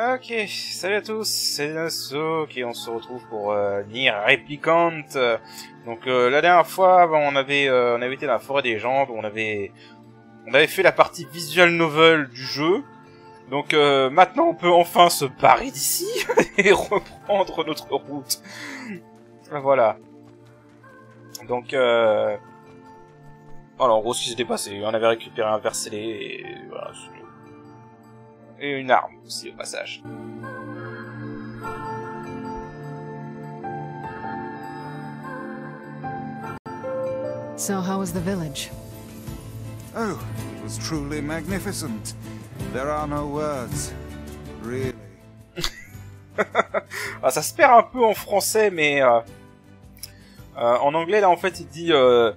Ok, salut à tous, c'est Nasso qui on se retrouve pour euh, Nier Replicant. Donc euh, la dernière fois, on avait euh, on avait été dans la forêt des gens, on avait on avait fait la partie visual novel du jeu. Donc euh, maintenant on peut enfin se barrer d'ici et reprendre notre route. Voilà. Donc euh... voilà, en gros ce qui s'était passé, on avait récupéré un verre et voilà. Et une arme aussi au passage. So, how was the village? Oh, it was truly magnificent. There are no words. Really. Ah, ça se perd un peu en français, mais euh, euh, en anglais là en fait il dit euh,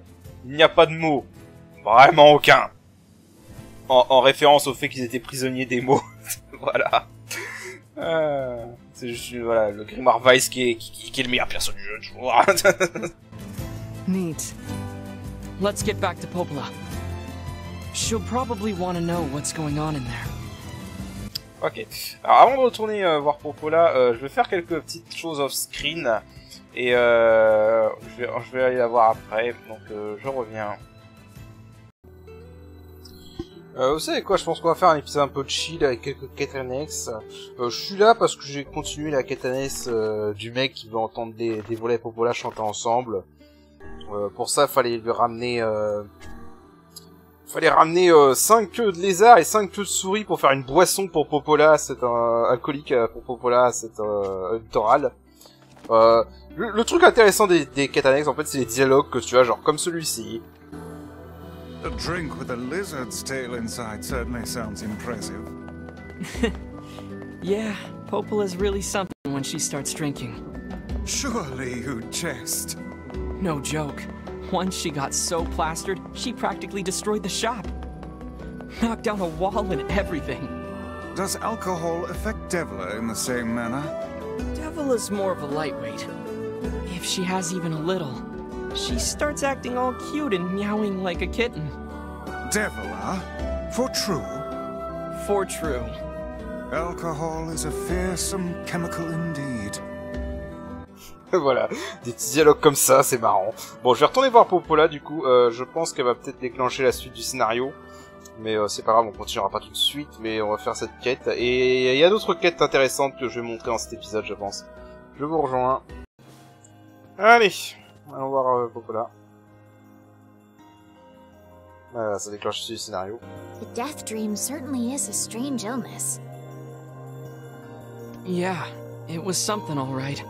il n'y a pas de mots, vraiment aucun, en, en référence au fait qu'ils étaient prisonniers des mots. voilà. Euh, c'est juste voilà le grimoire Vice qui est, qui, qui est le meilleur perso du jeu toujours. Neat. Let's get back to Popola. She'll probably want to know what's going on in there. Ok. Alors avant de retourner euh, voir Popola, euh, je vais faire quelques petites choses off screen et euh, je, vais, je vais aller la voir après. Donc je reviens. Euh, vous savez quoi, je pense qu'on va faire un épisode un peu chill avec quelques quêtes. Euh, je suis là parce que j'ai continué la quête euh, du mec qui veut entendre des, des volets Popola chanter ensemble. Euh, pour ça, fallait lui ramener... Euh, fallait ramener 5 queues de lézard et 5 queues de souris pour faire une boisson pour Popola, c'est un alcoolique pour Popola, c'est un littoral. Le, le truc intéressant des, des en fait, c'est les dialogues que tu as, genre comme celui-ci. A drink with a lizard's tail inside certainly sounds impressive. Yeah, Popola's really something when she starts drinking. Surely you jest. No joke. Once she got so plastered, she practically destroyed the shop. Knocked down a wall and everything. Does alcohol affect Devola in the same manner? Devola is more of a lightweight. If she has even a little, she starts acting all cute and meowing like a kitten. Devla? For true? For true. Alcohol is a fearsome chemical indeed. voilà, des petits dialogues comme ça, c'est marrant. Bon, je vais retourner voir Popola, du coup, euh, je pense qu'elle va peut-être déclencher la suite du scénario. Mais euh, c'est pas grave, on continuera pas tout de suite, mais on va faire cette quête. Et il y a d'autres quêtes intéressantes que je vais montrer dans cet épisode, je pense. Je vous rejoins. Allez, allons voir euh, Popola. Voilà, ça déclenche aussi le scénario. The death dream certainly is a strange illness. Yeah, it was something all right.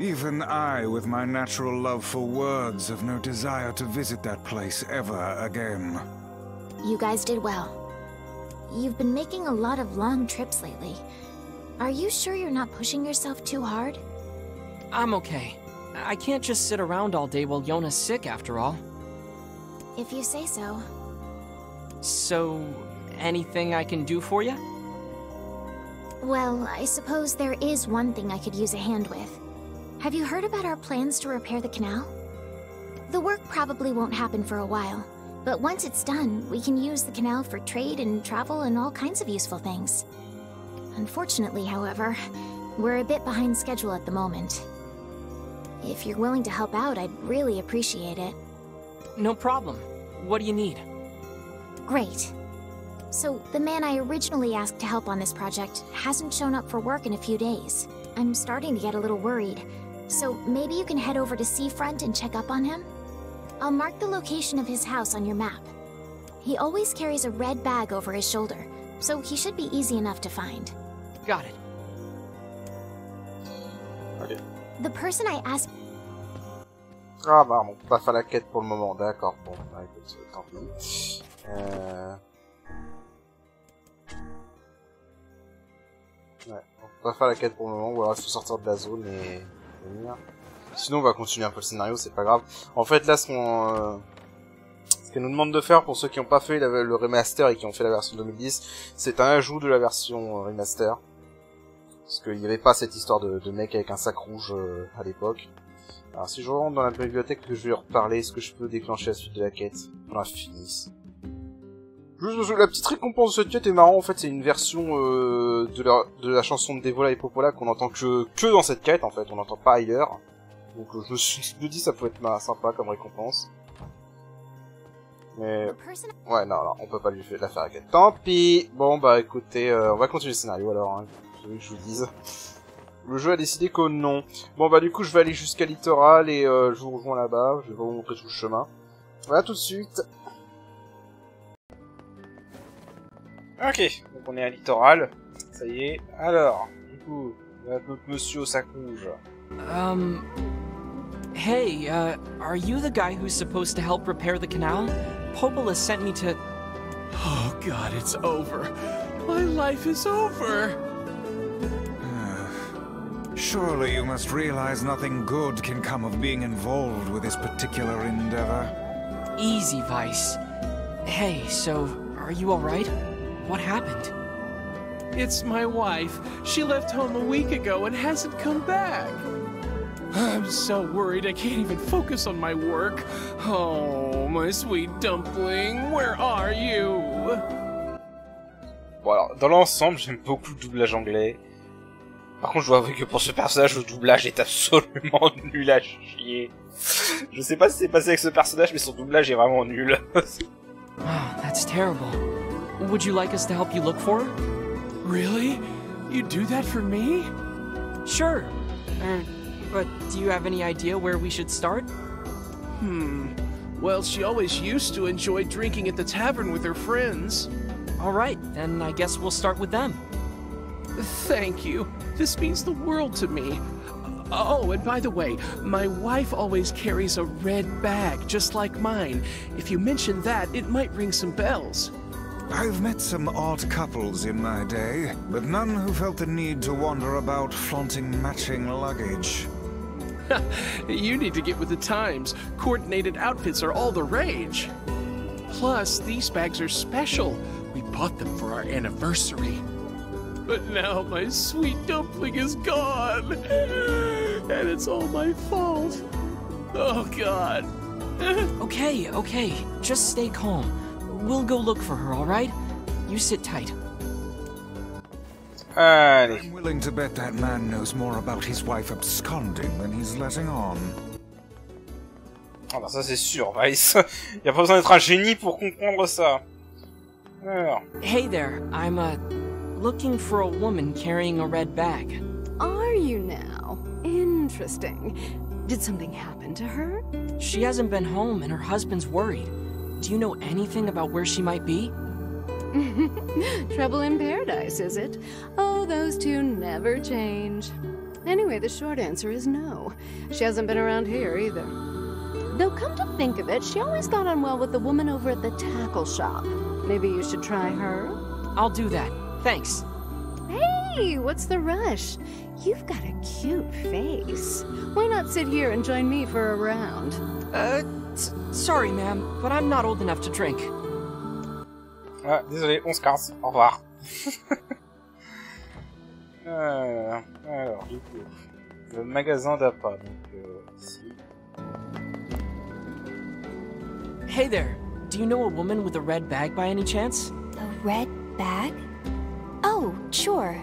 Even I, with my natural love for words, have no desire to visit that place ever again. You guys did well. You've been making a lot of long trips lately. Are you sure you're not pushing yourself too hard? I'm okay. I can't just sit around all day while Yonah's sick, after all. If you say so. So, anything I can do for you? Well, I suppose there is one thing I could use a hand with. Have you heard about our plans to repair the canal? The work probably won't happen for a while, but once it's done, we can use the canal for trade and travel and all kinds of useful things. Unfortunately, however, we're a bit behind schedule at the moment. If you're willing to help out, I'd really appreciate it. No problem. What do you need? Great. So, the man I originally asked to help on this project hasn't shown up for work in a few days. I'm starting to get a little worried. So, maybe you can head over to Seafront and check up on him? I'll mark the location of his house on your map. He always carries a red bag over his shoulder, so he should be easy enough to find. Got it. Ok. The person I asked Ah bah, on peut pas faire la quête pour le moment, d'accord. Bon, bah écoute, tant pis. Euh... Ouais, on peut pas faire la quête pour le moment, ou alors il faut sortir de la zone et venir. Sinon on va continuer un peu le scénario, c'est pas grave. En fait là, ce qu'on... euh, Ce qu'elle nous demande de faire pour ceux qui n'ont pas fait le remaster et qui ont fait la version 2010, c'est un ajout de la version euh, remaster. Parce qu'il n'y avait pas cette histoire de, de mec avec un sac rouge euh, à l'époque. Alors si je rentre dans la bibliothèque que je vais reparler, est-ce que je peux déclencher la suite de la quête On la finisse. Juste parce que la petite récompense de cette quête est marrant, en fait, c'est une version euh, de, la, de la chanson de Devola et Popola qu'on entend que, que dans cette quête, en fait, on n'entend pas ailleurs. Donc je me suis je me dis ça peut être ma- sympa comme récompense. Mais ouais, non, non, on peut pas lui faire, la faire à quête. Tant pis Bon, bah écoutez, euh, on va continuer le scénario alors, hein, que je vous dise. Le jeu a décidé que non. Bon bah du coup je vais aller jusqu'à Littoral et euh, je vous rejoins là-bas, je vais vous montrer tout le chemin. Voilà tout de suite. Ok, donc on est à Littoral. Ça y est. Alors, du coup, notre monsieur au sac rouge. Um. Hey, uh, are you the guy who's supposed to help repair the canal? Popola sent me to. Oh god, it's over. My life is over. Surely you must realize nothing good can come of being involved with this particular endeavor. Easy, Weiss. Hey, so, are you alright? What happened? It's my wife. She left home a week ago and hasn't come back. I'm so worried I can't even focus on my work. Oh, my sweet dumpling, where are you? Bon alors, dans l'ensemble, j'aime beaucoup le doublage anglais. Par contre, je dois avouer que pour ce personnage, le doublage est absolument nul à chier. Je sais pas ce qui s'est passé avec ce personnage, mais son doublage est vraiment nul. Oh, that's terrible. Would you like us to help you look for her? Really? You do that for me? Sure. Er, but do you have any idea where we should start? Hmm. Well, she always used to enjoy drinking at the tavern with her friends. Alright, then I guess we'll start with them. Thank you. This means the world to me. Oh, and by the way, my wife always carries a red bag, just like mine. If you mention that, it might ring some bells. I've met some odd couples in my day, but none who felt the need to wander about flaunting matching luggage. You need to get with the times. Coordinated outfits are all the rage. Plus, these bags are special. We bought them for our anniversary. But now my sweet dumpling is gone. And it's all my fault. Oh, God. Okay, okay. Just stay calm. We'll go look for her, alright? You sit tight. Allez. I'm willing to bet that man knows more about his wife absconding than he's letting on. Ah bah ça c'est sûr, Weiss. y a pas besoin d'être un génie pour comprendre ça. Alors, Hey there, I'm, uh, looking for a woman carrying a red bag. Are you now? Interesting. Did something happen to her? She hasn't been home and her husband's worried. Do you know anything about where she might be? Trouble in paradise, is it? Oh, those two never change. Anyway, the short answer is no. She hasn't been around here either. Though, come to think of it, she always got on well with the woman over at the tackle shop. Maybe you should try her? I'll do that. Thanks. Hey, what's the rush? You've got a cute face. Why not sit here and join me for a round? Uh, sorry, ma'am, but I'm not old enough to drink. ah, désolé, on se casse. Au revoir. Euh, alors, du coup, le magasin d'appât, donc euh, ici. Hey there, do you know a woman with a red bag by any chance? A red bag? Oh, sure.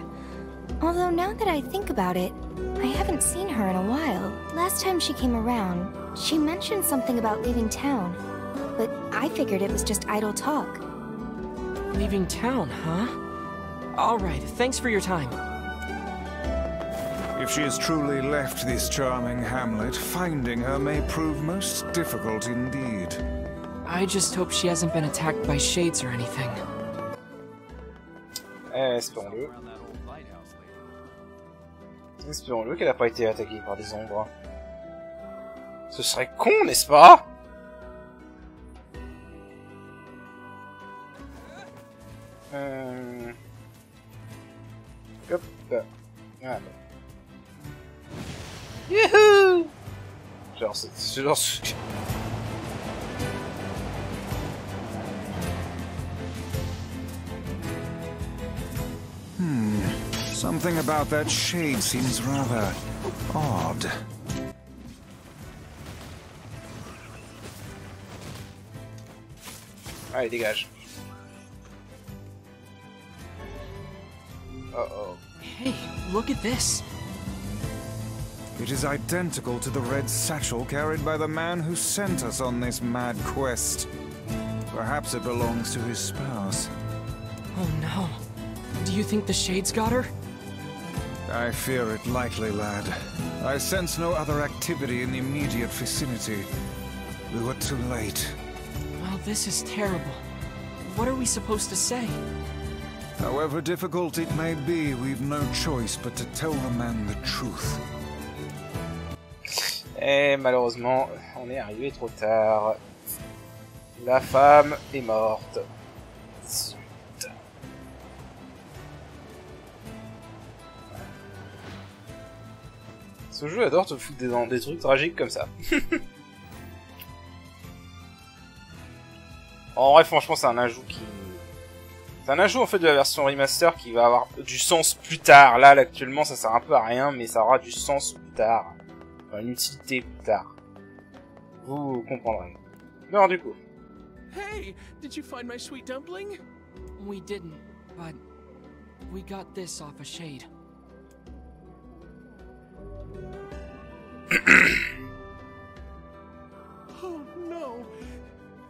Although now that I think about it, I haven't seen her in a while. Last time she came around, she mentioned something about leaving town. But I figured it was just idle talk. Leaving town, huh? Alright, thanks for your time. If she has truly left this charming hamlet, finding her may prove most difficult indeed. I just hope she hasn't been attacked by shades or anything. Espérons-le. Espérons-le qu'elle a pas été attaquée par des ombres. Ce serait con, n'est-ce pas? Euh... Hop. Ah, bon. Youhou Genre, c'est c'est genre... Hmm. Something about that shade seems rather odd. Allez, dégage. Uh-oh. Hey, look at this. It is identical to the red satchel carried by the man who sent us on this mad quest. Perhaps it belongs to his spouse. Oh no. Do you think the shades got her? I fear it likely, lad. I sense no other activity in the immediate vicinity. We were too late. Well, this is terrible. What are we supposed to say? However difficult it may be, we've no choice but to tell the man the truth. Et malheureusement, on est arrivé trop tard. La femme est morte. Ce jeu adore te foutre des, dans des trucs tragiques comme ça. en vrai, franchement, c'est un ajout qui... C'est un ajout en fait de la version remaster qui va avoir du sens plus tard. Là, actuellement, ça sert un peu à rien, mais ça aura du sens plus tard. Enfin, une utilité plus tard. Vous comprendrez. Non, du coup. Hey, did you find my sweet dumpling? We didn't, but we got this off a shade. Oh no.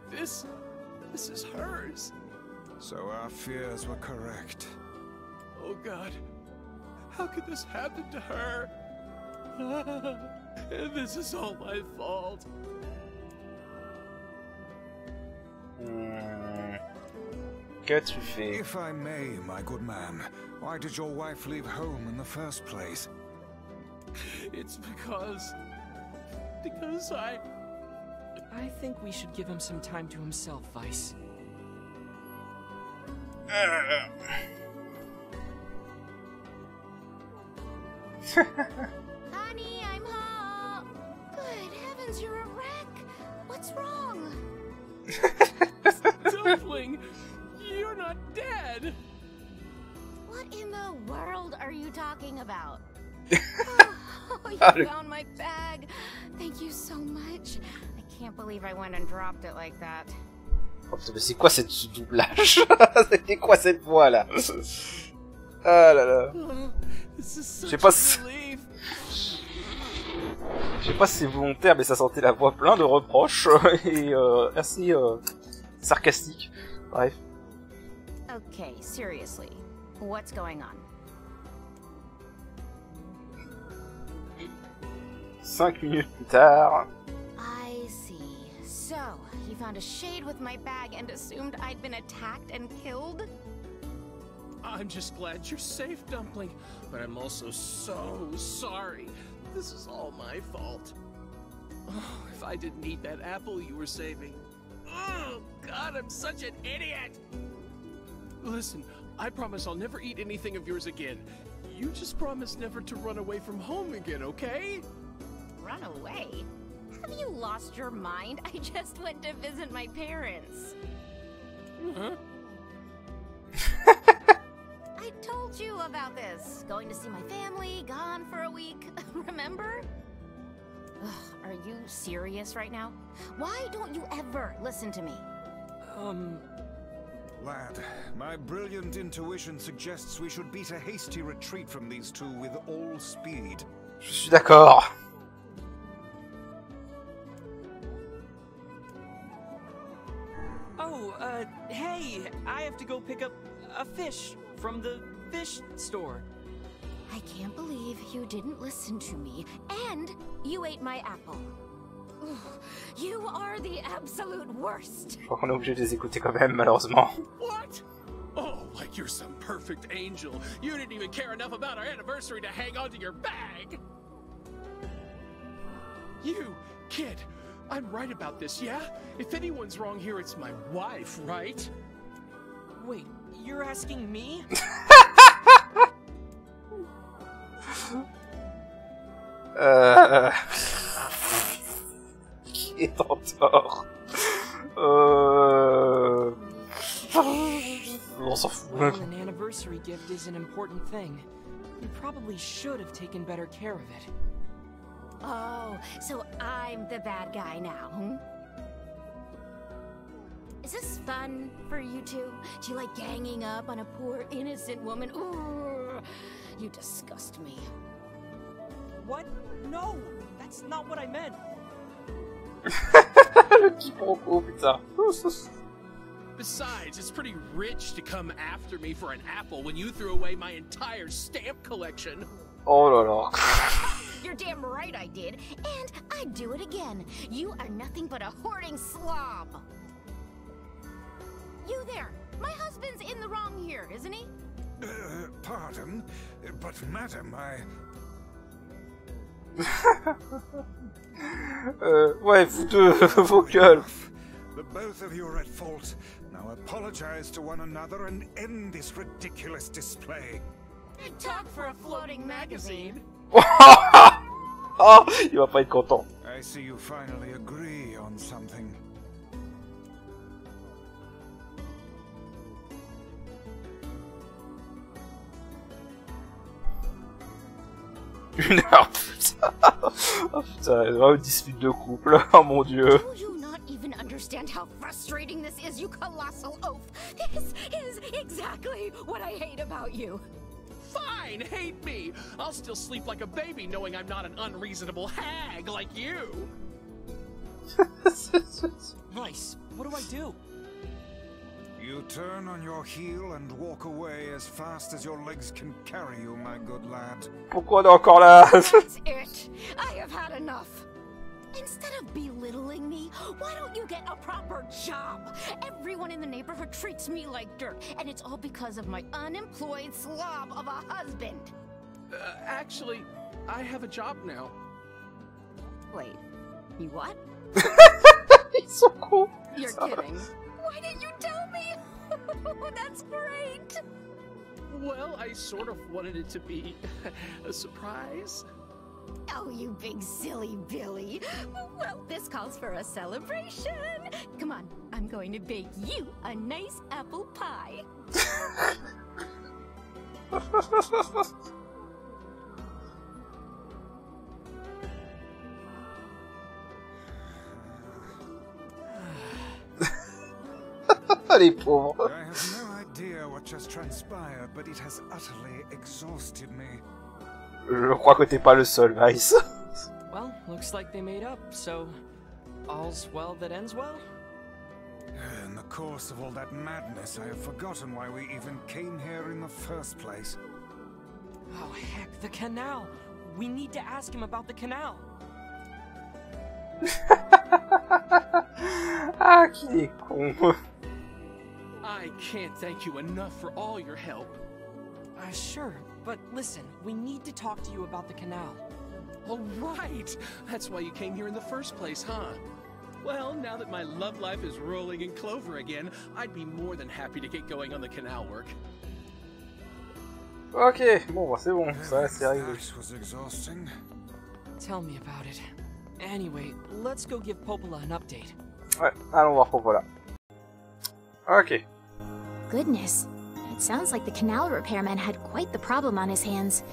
This. This is hers. So our fears were correct. Oh god. How could this happen to her? and this is all my fault. Hmm. Qu'as-tu If I may, my good man, why did your wife leave home in the first place? It's because. Because I. I think we should give him some time to himself, Weiss. Honey, I'm home. Good heavens, you're a wreck. What's wrong? Dumpling! You're not dead! What in the world are you talking about? oh, you found my bag. Thank you so much. I can't believe I went and dropped it like that. Oh putain, mais c'est quoi cette ce doublage? C'était quoi cette voix là? Ah là là. Oh, this is sais pas si-. Je sais pas si c'est volontaire, mais ça sentait la voix plein de reproches et euh, assez euh, sarcastique. Bref. Okay, seriously. What's going on? Cinq minutes plus tard. I see. So, you found a shade with my bag and assumed I'd been attacked and killed? I'm just glad you're safe, Dumpling. But I'm also so sorry. This is all my fault. Oh, if I didn't eat that apple you were saving. Oh, God, I'm such an idiot! Listen, I promise I'll never eat anything of yours again. You just promise never to run away from home again, okay? Run away? Have you lost your mind? I just went to visit my parents. Huh? I told you about this. Going to see my family, gone for a week. Remember? Ugh, are you serious right now? Why don't you ever listen to me? Um, Lad, my brilliant intuition suggests we should beat a hasty retreat from these two with all speed. Je suis d'accord. Uh, hey, I have to go pick up a fish from the fish store. I can't believe you didn't listen to me, and you ate my apple. You are the absolute worst. Je crois qu'on est obligé de les écouter quand même, malheureusement. What? Oh, like you're some perfect angel. You didn't even care enough about our anniversary to hang on to your bag. You, kid, I'm right about this, yeah? If anyone's wrong here, it's my wife, right? Wait, you're asking me? Euh... Qui est en tort Euh... On s'en fout. Well, an anniversary gift is an important thing. You probably should have taken better care of it. Oh, so I'm the bad guy now, hmm? Is this fun for you two? Do you like ganging up on a poor innocent woman? Ooh. You disgust me. What? No! That's not what I meant. Le quiproquo, putain. Besides, it's pretty rich to come after me for an apple when you threw away my entire stamp collection. Oh no là. You're damn right I did, and I'd do it again. You are nothing but a hoarding slob. You there! My husband's in the wrong here, isn't he? Uh, pardon, but madam, I... Euh, ouais, vous deux, vos gueules. The both of you are at fault. Now apologize to one another and end this ridiculous display. Talk for a floating magazine. oh, il va pas être content. I see you finally agree on something. Une heure, putain. Oh putain, une dispute de couple. Oh mon dieu. Even understand how frustrating this is, you colossal oaf? This is exactly what I hate about you. Fine, hate me. I'll still sleep like a baby knowing I'm not an unreasonable hag like you. Weiss, what do I do? You turn on your heel and walk away as fast as your legs can carry you, my good lad. Pourquoi encore là That's it. I have had enough. Instead of belittling me, why don't you get a proper job? Everyone in the neighborhood treats me like dirt, and it's all because of my unemployed slob of a husband. Uh, actually, I have a job now. Wait, you what? Ils so cool. You're kidding. Why didn't you tell me? That's great. Well, I sort of wanted it to be a surprise. Oh, you big silly Billy. Well, this calls for a celebration. Come on, I'm going to bake you a nice apple pie. Les pauvres. I have no idea what just transpired, but it has utterly exhausted me. Je crois que t'es pas le seul, Weiss. Well, looks like they made up, so all's well that ends well. In the course of all that madness, I have forgotten why we even came here in the first place. Oh heck, the canal! We need to ask him about the canal. ah, qu'il est con. I can't thank you enough for all your help. Uh, sure, but listen, we need to talk to you about the canal. All right, that's why you came here in the first place, huh? Well, now that my love life is rolling in clover again, I'd be more than happy to get going on the canal work. Ok, bon, bah, c'est bon, ça c'est arrivé. That was exhausting. Tell me about it. Anyway, let's go give Popola an update. Ouais, allons voir Popola. Ok. Goodness. It sounds like the canal repairman had quite the problem on his hands.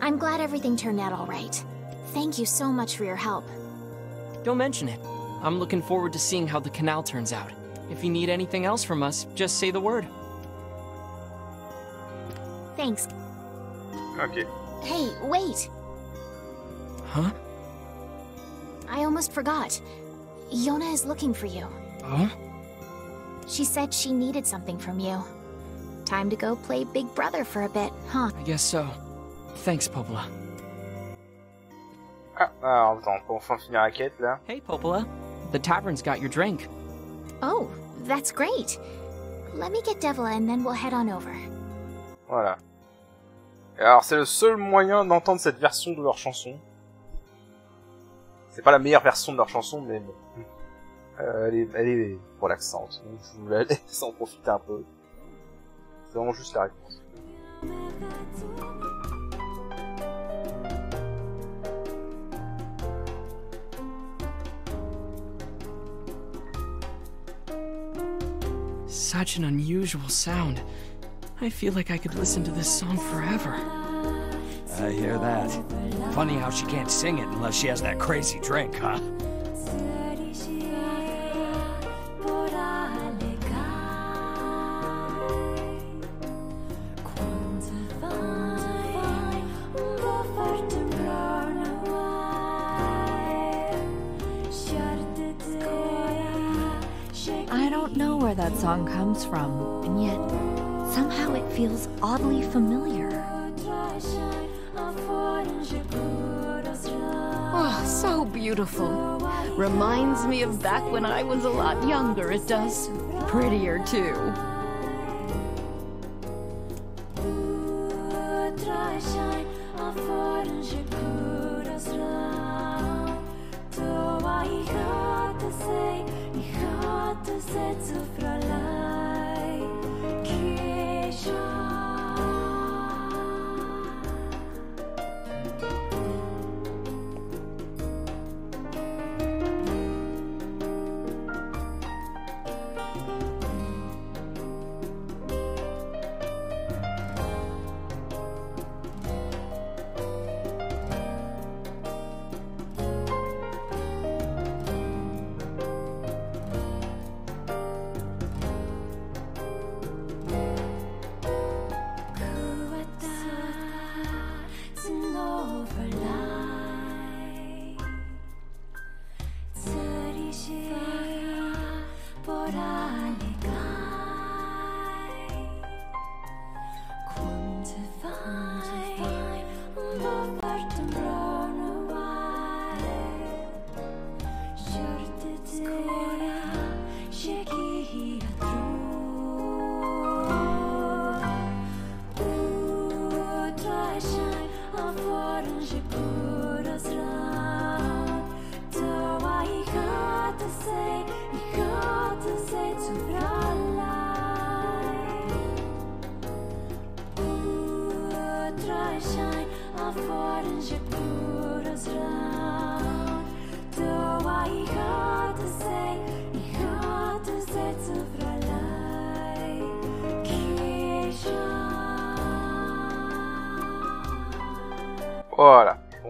I'm glad everything turned out all right. Thank you so much for your help. Don't mention it. I'm looking forward to seeing how the canal turns out. If you need anything else from us, just say the word. Thanks. Ok. Hey, wait! Huh? I almost forgot. Yonah is looking for you. Huh? She said she needed something from you. Time to go play Big Brother for a bit, huh? I guess so. Thanks, Popola. Ah, alors, attends, pour enfin finir la quête, là. Hey, Popola. The tavern's got your drink. Oh, that's great. Let me get Devila and then we'll head on over. Voilà. Et alors, c'est le seul moyen d'entendre cette version de leur chanson. C'est pas la meilleure version de leur chanson, mais bon. Euh, elle, est, elle est relaxante. Donc, je vous la laisse en profiter un peu. C'est vraiment juste la réponse. Such an unusual sound. I feel like I could listen to this song forever. I hear that. Funny how she can't sing it unless she has that crazy drink, huh? Song comes from, and yet somehow it feels oddly familiar. Oh, so beautiful. Reminds me of back when I was a lot younger, it does. Prettier, too.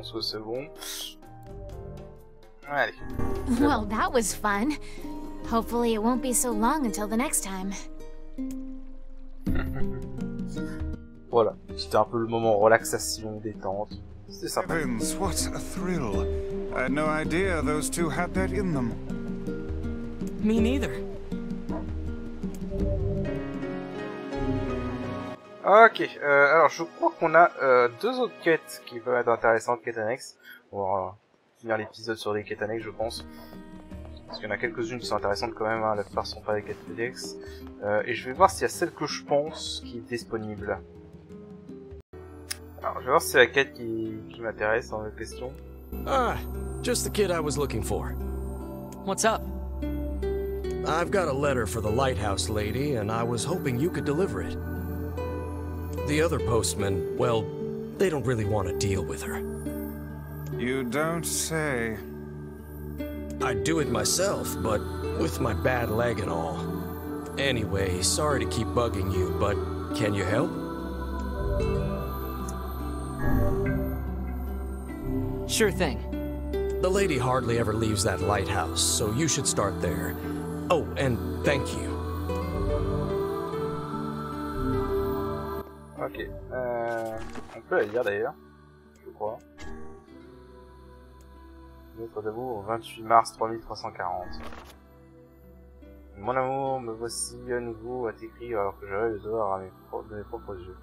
Voilà, je pense que c'est bon. Allez. Well, that was fun. Hopefully it won't be so long until the next time. Voilà, c'était un peu le moment relaxation, détente. C'était sympa. Heavens, what a thrill. I had no idea those two had that in them. Me neither. Ok, euh, alors je crois qu'on a euh, deux autres quêtes qui peuvent être intéressantes, quêtes annexes. On va finir l'épisode sur des quêtes annexes, je pense. Parce qu'il y en a quelques-unes qui sont intéressantes quand même, hein. la plupart sont pas des quêtes FedEx. Euh, et je vais voir s'il y a celle que je pense qui est disponible. Alors, je vais voir si c'est la quête qui, qui m'intéresse dans la question. Ah, just the kid I was looking for. What's up? I've got a letter for the lighthouse lady, and I was hoping you could deliver it. The other postmen, well, they don't really want to deal with her. You don't say. I'd do it myself, but with my bad leg and all. Anyway, sorry to keep bugging you, but can you help? Sure thing. The lady hardly ever leaves that lighthouse, so you should start there. Oh, and thank you. Ok, euh, on peut la lire d'ailleurs, je crois. Lettre d'amour au 28 mars 3340. Mon amour, me voici à nouveau à t'écrire alors que j'arrive dehors à mes pro- de mes propres yeux.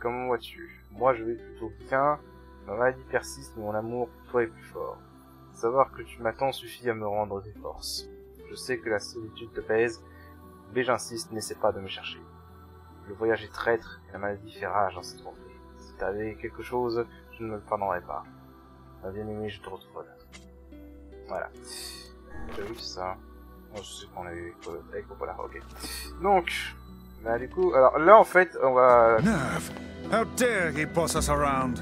Comment vois-tu? Moi je vais plutôt bien, ma maladie persiste mais mon amour pour toi est plus fort. Savoir que tu m'attends suffit à me rendre des forces. Je sais que la solitude te pèse, mais j'insiste, n'essaie pas de me chercher. Le voyage est traître et la maladie fait rage dans cette contrée. Si t'avais quelque chose, je ne me le pardonnerais pas. Ma bien-aimée, je te retrouve là. Voilà. J'ai vu ça. Moi, je sais qu'on a eu avec- avec voilà, ok. Donc, bah du coup, alors là en fait, on va... Nerve! How dare he boss us around?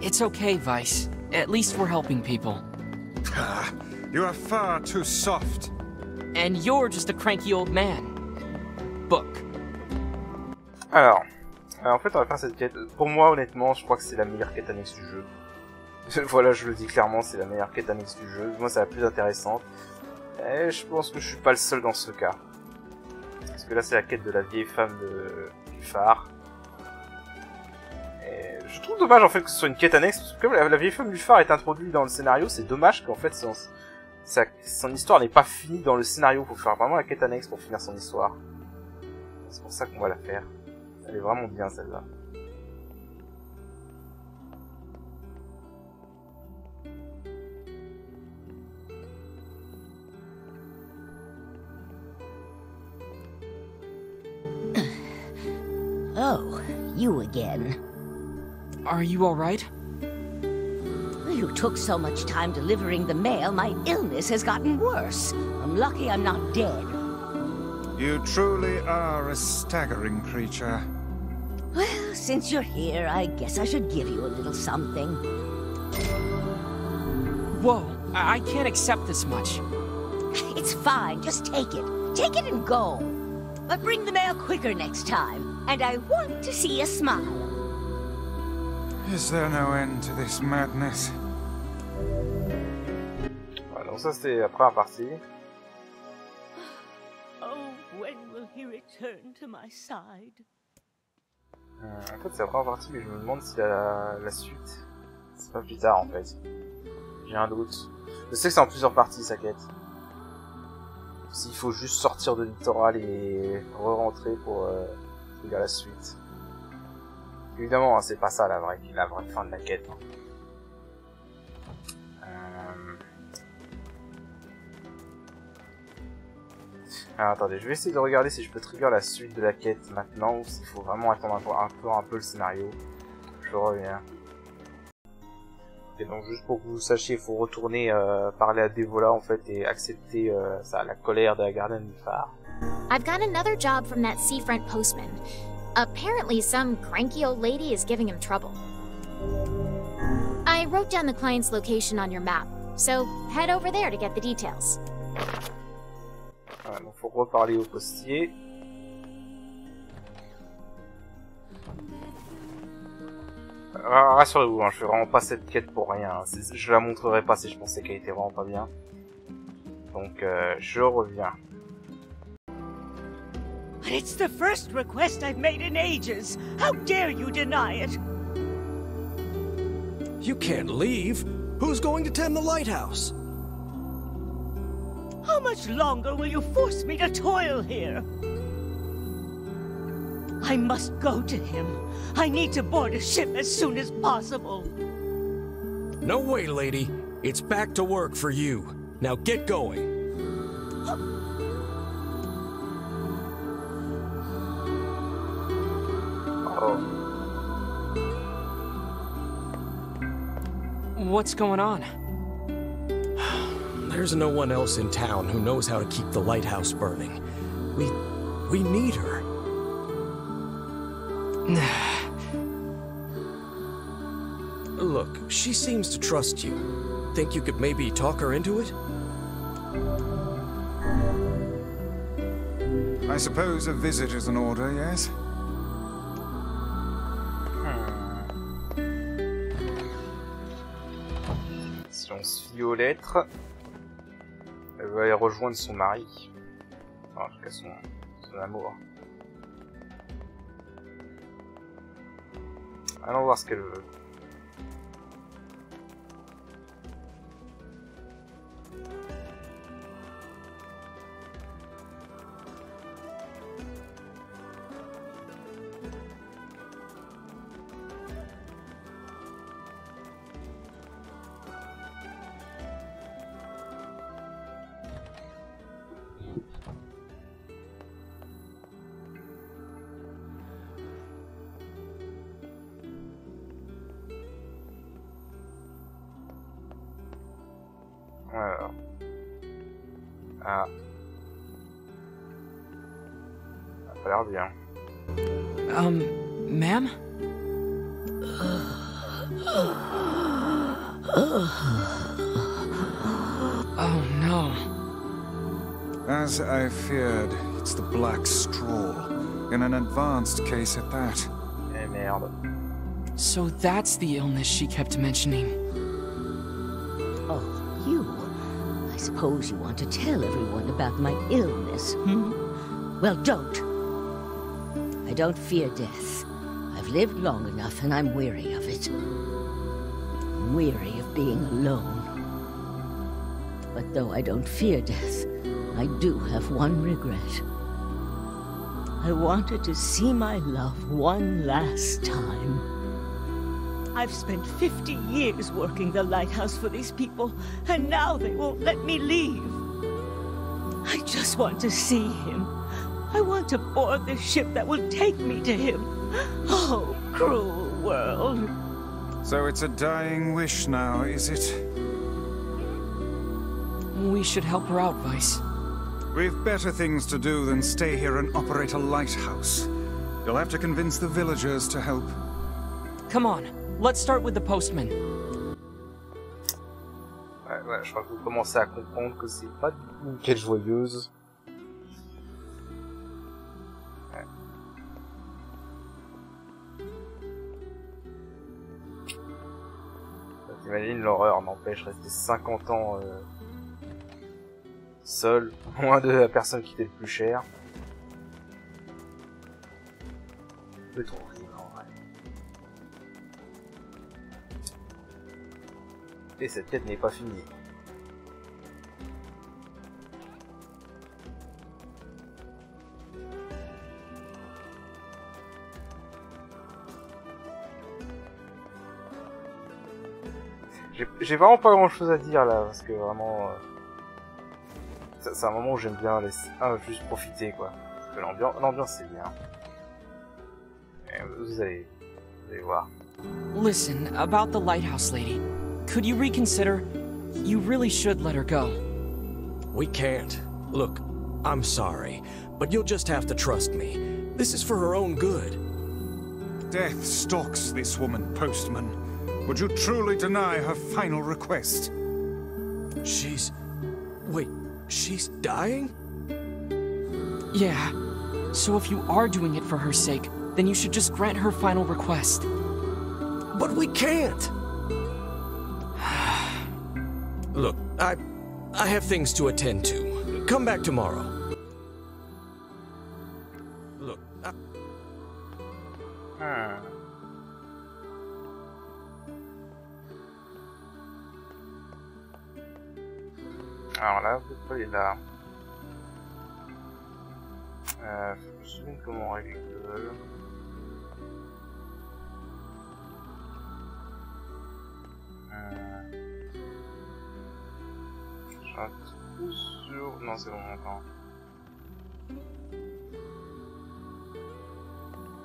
It's okay, Vice. At least we're helping people. Ah, you are far too soft. And you're just a cranky old man. Book. Alors, alors, en fait, on va faire cette quête. Pour moi, honnêtement, je crois que c'est la meilleure quête annexe du jeu. voilà, je le dis clairement, c'est la meilleure quête annexe du jeu. Moi, c'est la plus intéressante. Et je pense que je suis pas le seul dans ce cas. Parce que là, c'est la quête de la vieille femme du phare. Et je trouve dommage, en fait, que ce soit une quête annexe. Parce que comme la, vieille femme du phare est introduite dans le scénario, c'est dommage qu'en fait, sa, son histoire n'est pas finie dans le scénario. Faut faire vraiment la quête annexe pour finir son histoire. C'est pour ça qu'on va la faire. Elle est vraiment bien celle-là. Oh, you again. Are you alright? You took so much time delivering the mail, my illness has gotten worse. I'm lucky I'm not dead. You truly are a staggering creature. Well, since you're here, I guess I should give you a little something. Whoa, I, I can't accept this much. It's fine, just take it. Take it and go. But bring the mail quicker next time. And I want to see a smile. Is there no end to this madness? Voilà, donc ça c'était la première partie. Oh, when will he return to my side? Euh, en fait c'est la première partie mais je me demande si la, la suite c'est pas plus tard en fait. J'ai un doute. Je sais que c'est en plusieurs parties sa quête. S'il faut juste sortir de littoral et re-rentrer pour euh, la suite. Évidemment, hein, c'est pas ça la vraie, la vraie fin de la quête. hein. Alors, attendez, je vais essayer de regarder si je peux trigger la suite de la quête maintenant ou s'il faut vraiment attendre un un peu, un peu le scénario. Je reviens. Et donc juste pour que vous sachiez, il faut retourner euh, parler à Devola en fait et accepter euh, ça, la colère de la gardienne du phare. I've got another job from that seafront postman. Apparently, some cranky old lady is giving him trouble. I wrote down the client's location on your map, so head over there to get the details. Voilà, donc faut reparler au postier. Ah, Rassurez-vous, hein, je fais vraiment pas cette quête pour rien. hein. Je la montrerai pas si je pensais qu'elle était vraiment pas bien. Donc euh, je reviens. But it's the first request I've made in ages. How dare you deny it? You can't leave. Who's going to tend the lighthouse? How much longer will you force me to toil here? I must go to him. I need to board a ship as soon as possible. No way, lady. It's back to work for you. Now get going. Oh. What's going on? There's no one else in town who knows how to keep the lighthouse burning. We. we need her. Look, she seems to trust you. Think you could maybe talk her into it? I suppose a visit is an order, yes? Si on se fie aux lettres, elle va aller rejoindre son mari. Enfin, en tout cas son, son amour. Allons voir ce qu'elle veut. As I feared, it's the Black Scrawl. In an advanced case at that. Eh merde. So that's the illness she kept mentioning. Oh, you. I suppose you want to tell everyone about my illness, hmm? Well, don't. I don't fear death. I've lived long enough and I'm weary of it. I'm weary of being alone. But though I don't fear death, I do have one regret. I wanted to see my love one last time. I've spent 50 years working the lighthouse for these people, and now they won't let me leave. I just want to see him. I want to board the ship that will take me to him. Oh, cruel world. So it's a dying wish now, is it? We should help her out, Weiss. We've better things to do than stay here and operate a lighthouse. You'll have to convince the villagers to help. Come on, let's start with the postman. Ouais, ouais, je crois que vous commencez à comprendre que c'est pas une quête joyeuse. Ouais. T'imagines l'horreur, n'empêche, rester 50 ans euh, seul, loin de la personne qui t'est le plus cher. C'est trop horrible en vrai. Et cette quête n'est pas finie. J'ai- J'ai vraiment pas grand chose à dire là, parce que vraiment... euh, c'est- C'est un moment où j'aime bien laisser... ah, juste profiter quoi. Parce que l'ambiance l'ambiance, c'est bien. Et vous allez... Vous allez voir. Listen, about the lighthouse lady. Could you reconsider? You really should let her go. We can't. Look, I'm sorry, but you'll just have to trust me. This is for her own good. Death stalks this woman, postman. Would you truly deny her final request? She's. She's dying? Yeah. So if you are doing it for her sake, then you should just grant her final request. But we can't! Look, I. I have things to attend to. Come back tomorrow. Rate tout sur... Non, c'est bon, attends.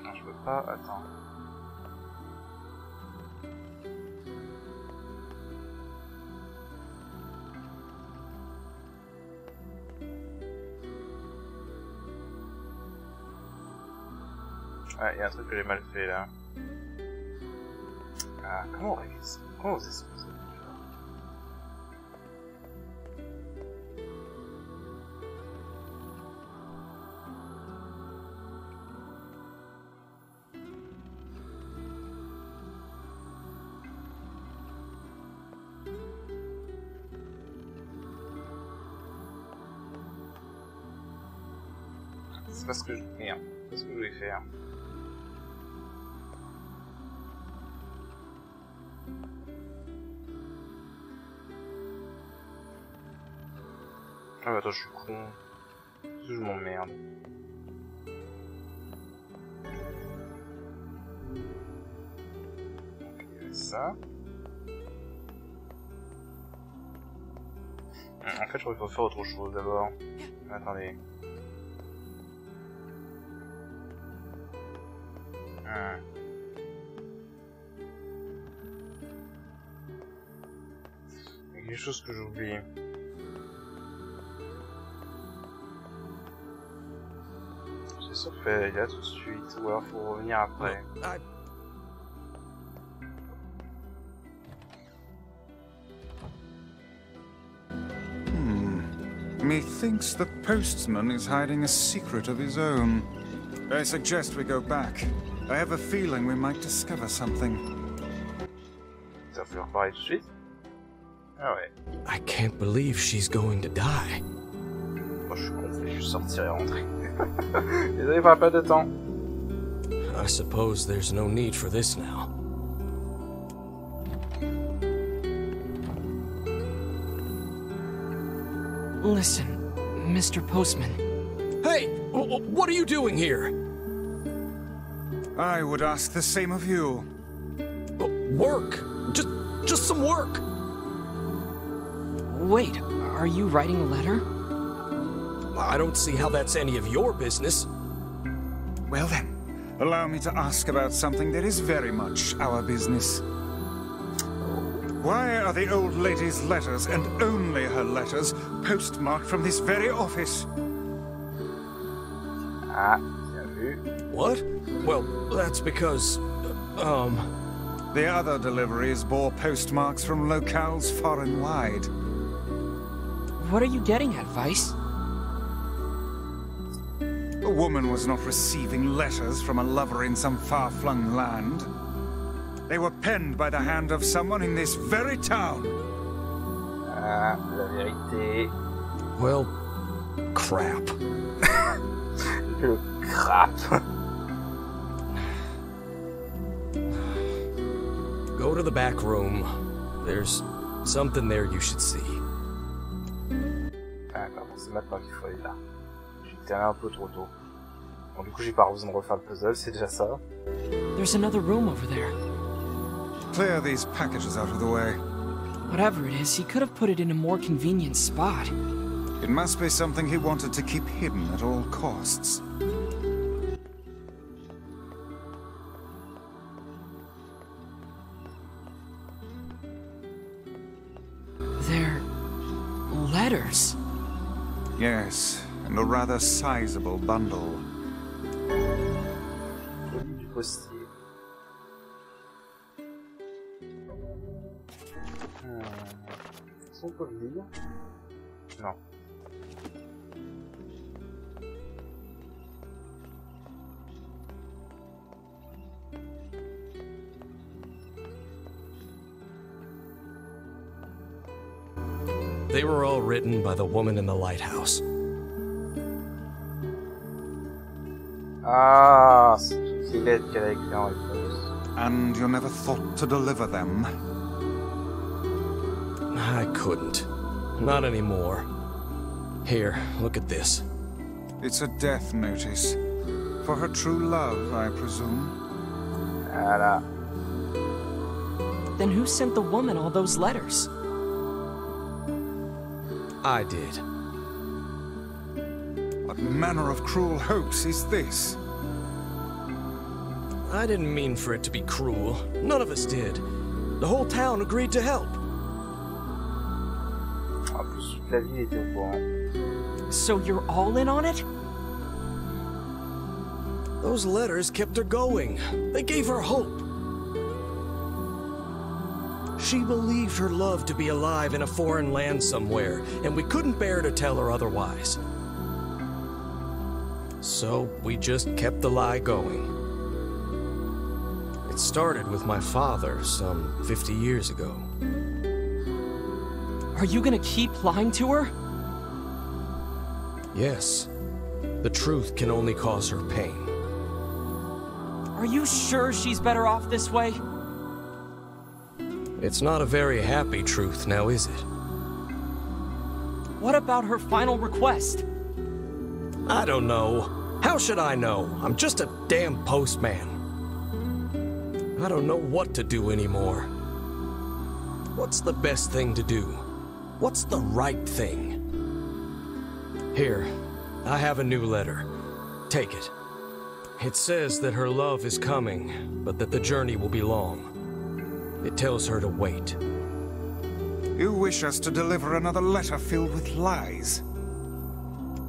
Non, je peux pas, attends. Ouais, il y a un truc que j'ai mal fait là. Ah, comment on ça? Comment vous expliquez C'est je suis con. Je m'emmerde. Ça. En fait, je crois faut faire autre chose d'abord. Attendez. Hmm. Il y a quelque chose que j'oublie. Sûr fait là tout de suite, ou alors faut revenir après. I. Methinks the postman is hiding a secret of his own. I suggest we go back. I have a feeling we might discover something. Ça va reparler tout de suite Ah ouais. I can't believe she's going to die. Moi je suis con, je vais juste sortir et rentrer. Désolé pour la perte de temps. I suppose there's no need for this now. Listen, Mr. Postman. Hey, what are you doing here? I would ask the same of you. Work. Just, just some work. Wait, are you writing a letter? I don't see how that's any of your business. Well then, allow me to ask about something that is very much our business. Why are the old lady's letters, and only her letters, postmarked from this very office? Ah. What? Well, that's because, um... The other deliveries bore postmarks from locales far and wide. What are you getting at, Weiss? A woman was not receiving letters from a lover in some far-flung land. They were penned by the hand of someone in this very town. Ah, la vérité. Well, crap. Le crap. Go to the back room. There's something there you should see. D'accord, bon, c'est maintenant qu'il faut aller là. J'étais un peu trop tôt. Bon, du coup, j'ai pas besoin de refaire le puzzle, c'est déjà ça. There's another room over there. Clear these packages out of the way. Whatever it is, he could have put it in a more convenient spot. It must be something he wanted to keep hidden at all costs. They're... letters. Yes, and a rather sizable bundle. Non. They were all written by the woman in the lighthouse. Ah, c'est toutes ces lettres qu'elle a écrites en réponse. And you never thought to deliver them? I couldn't. Not anymore. Here, look at this. It's a death notice. For her true love, I presume. Voilà. Then who sent the woman all those letters? I did. What manner of cruel hoax is this? I didn't mean for it to be cruel. None of us did. The whole town agreed to help. En plus, toute la ville était au courant. So you're all in on it? Those letters kept her going. They gave her hope. She believed her love to be alive in a foreign land somewhere, and we couldn't bear to tell her otherwise. So we just kept the lie going. Started with my father some 50 years ago. Are you gonna keep lying to her? Yes, the truth can only cause her pain. Are you sure she's better off this way? It's not a very happy truth, now is it? What about her final request? I don't know. How should I know? I'm just a damn postman. I don't know what to do anymore. What's the best thing to do? What's the right thing? Here, I have a new letter. Take it. It says that her love is coming, but that the journey will be long. It tells her to wait. You wish us to deliver another letter filled with lies?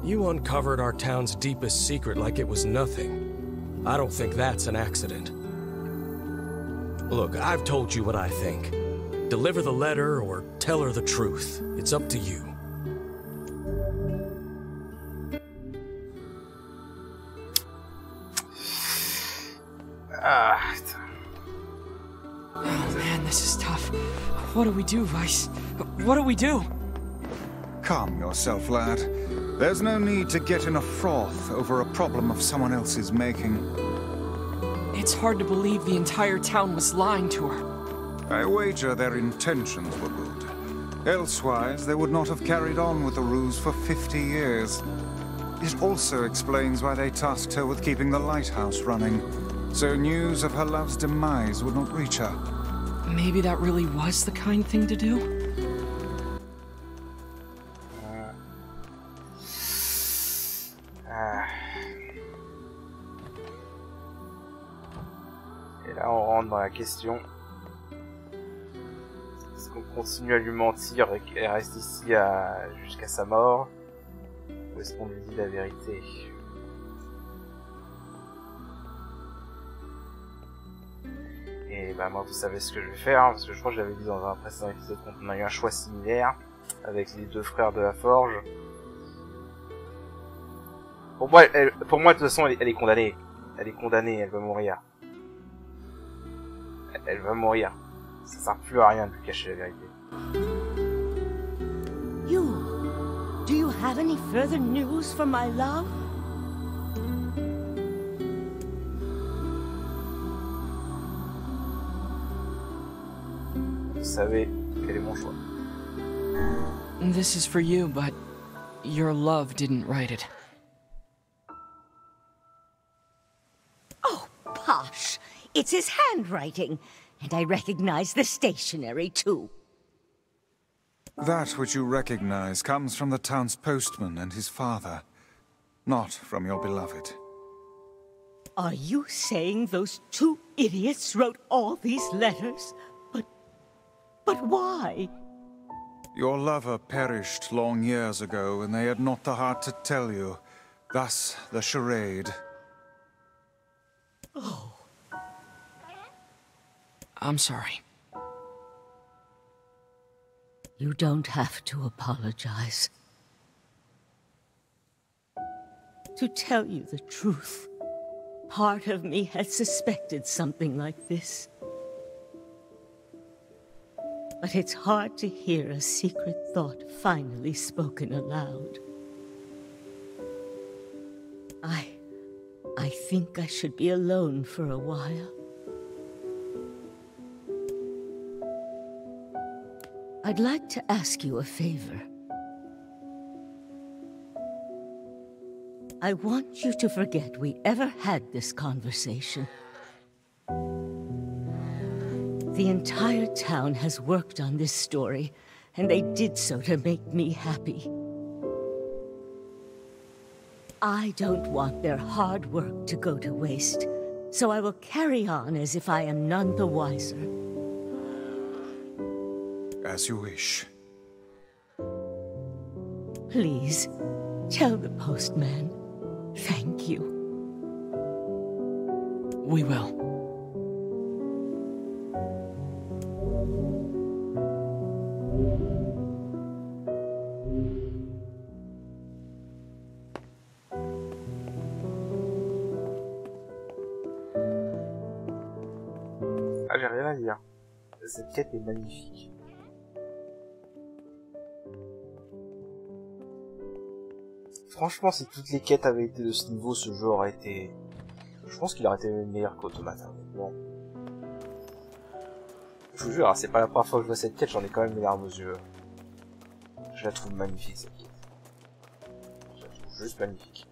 You uncovered our town's deepest secret like it was nothing. I don't think that's an accident. Look, I've told you what I think. Deliver the letter or tell her the truth. It's up to you. Ah. Oh man, this is tough. What do we do, Weiss? What do we do? Calm yourself, lad. There's no need to get in a froth over a problem of someone else's making. It's hard to believe the entire town was lying to her. I wager their intentions were good. Elsewise, they would not have carried on with the ruse for 50 years. It also explains why they tasked her with keeping the lighthouse running, so news of her love's demise would not reach her. Maybe that really was the kind thing to do? Question. Est-ce qu'on continue à lui mentir et qu'elle reste ici à... jusqu'à sa mort? Ou est-ce qu'on lui dit la vérité? Et bah moi, vous savez ce que je vais faire, hein, parce que je crois que j'avais dit dans un précédent épisode qu'on a eu un choix similaire avec les deux frères de la Forge. Pour moi, elle, pour moi de toute façon, elle, elle est condamnée. Elle est condamnée, elle va mourir. Elle, va mourir. Ça sert plus à rien de lui cacher la vérité. You. Do you have any further news for my love? Vous savez quel est mon choix. This is for you, but your love didn't write it. It's his handwriting. And I recognize the stationery, too. That which you recognize comes from the town's postman and his father, not from your beloved. Are you saying those two idiots wrote all these letters? But... but why? Your lover perished long years ago, and they had not the heart to tell you. Thus, the charade. Oh. I'm sorry. You don't have to apologize. To tell you the truth, part of me had suspected something like this. But it's hard to hear a secret thought finally spoken aloud. I... I think I should be alone for a while. I'd like to ask you a favor. I want you to forget we ever had this conversation. The entire town has worked on this story, and they did so to make me happy. I don't want their hard work to go to waste, so I will carry on as if I am none the wiser. As you wish. Please, tell the postman. Thank you. We will. Ah, j'ai rien à dire. Cette quête est magnifique. Franchement, si toutes les quêtes avaient été de ce niveau, ce jeu aurait été... Je pense qu'il aurait été meilleur qu'Automata. Bon. Je vous jure, hein, c'est pas la première fois que je vois cette quête, j'en ai quand même les larmes aux yeux. Je la trouve magnifique, cette quête. Je la trouve juste magnifique.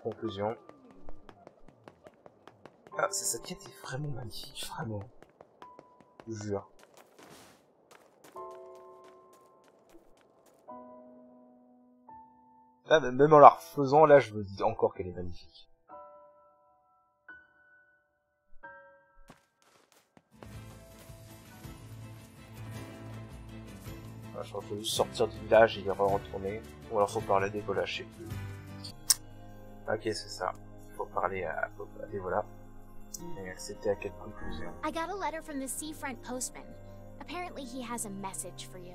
Conclusion. Ah, cette quête est vraiment magnifique, vraiment. Je jure. Là, même en la refaisant, là, je me dis encore qu'elle est magnifique. Ah, je crois qu'il faut juste sortir du village et y retourner. Ou alors faut parler des je. Ok, c'est ça. Faut parler à, à Devola. Et accepter à quelle conclusion. I got a letter from the seafront postman. Apparently, he has a message for you.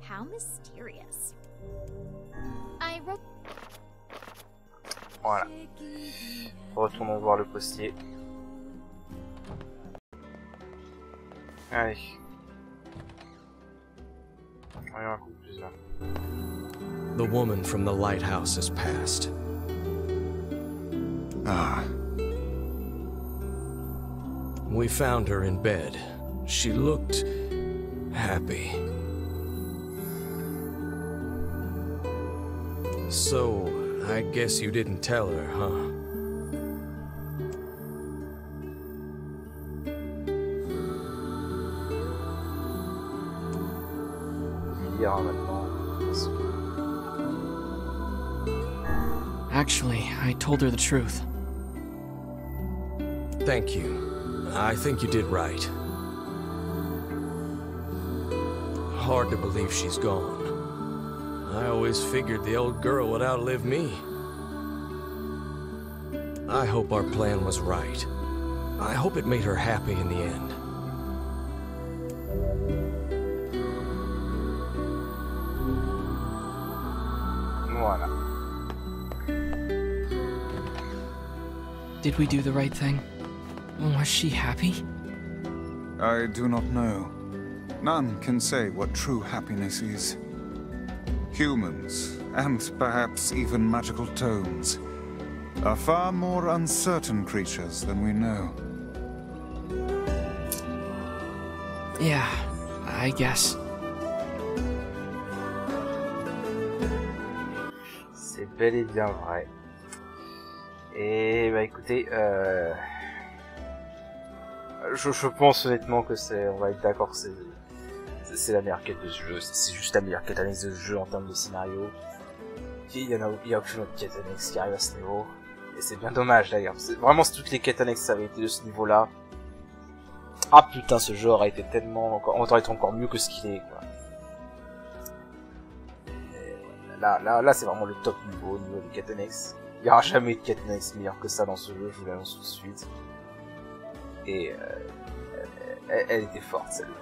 How mysterious. I wrote. Voilà. Retournons voir le postier. Allez. Voyons un coup plus là. The woman from the lighthouse has passed. Ah, We found her in bed. She looked happy. So, I guess you didn't tell her, huh? Il ira maintenant. Actually, I told her the truth. Thank you. I think you did right. Hard to believe she's gone. I always figured the old girl would outlive me. I hope our plan was right. I hope it made her happy in the end. Voilà. Did we do the right thing? Was she happy? I do not know. None can say what true happiness is. Humans, and perhaps even magical tomes, are far more uncertain creatures than we know. Yeah, I guess. C'est bel et bien vrai. Eh et bah écoutez, euh... je, pense honnêtement que c'est, on va être d'accord c'est, c'est- la meilleure quête de ce jeu. C'est juste la meilleure quête annexe de ce jeu en termes de scénario. Il y en a, il y a aucune autre quête annexe qui arrive à ce niveau. Et c'est bien dommage d'ailleurs. Vraiment, si toutes les quêtes annexes avaient été de ce niveau-là. Ah putain, ce jeu aurait été tellement encore, aurait été encore mieux que ce qu'il est, quoi. Là, là, là, c'est vraiment le top niveau au niveau des quêtes annexes. Il n'y aura jamais de quête annexe meilleure que ça dans ce jeu, je vous l'annonce tout de suite. Et euh, elle, elle était forte celle-là.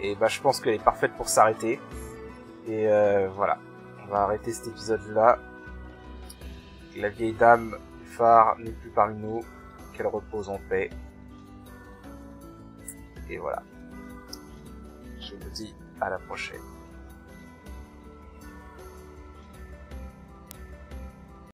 Et bah je pense qu'elle est parfaite pour s'arrêter. Et euh, voilà, on va arrêter cet épisode-là. La vieille dame phare n'est plus parmi nous. Qu'elle repose en paix. Et voilà. Je vous dis à la prochaine.